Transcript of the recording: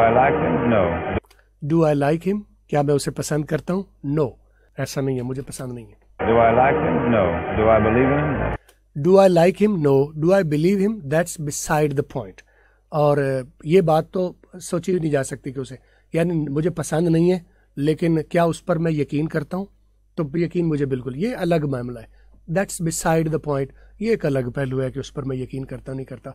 I like him? No. Do I like him क्या मैं उसे पसंद करता हूँ? नो no, ऐसा नहीं है मुझे पसंद नहीं है। Do I like him? No. Do I believe in him? Do I like him no do I believe him that's beside the point और uh, ये बात तो सोची नहीं जा सकती कि उसे। यानी मुझे पसंद नहीं है लेकिन क्या उस पर मैं यकीन करता हूँ? तो यकीन मुझे बिल्कुल ये अलग मामला है। दैट्स बिसाइड द पॉइंट ये एक अलग पहलू है कि उस पर मैं यकीन करता नहीं करता।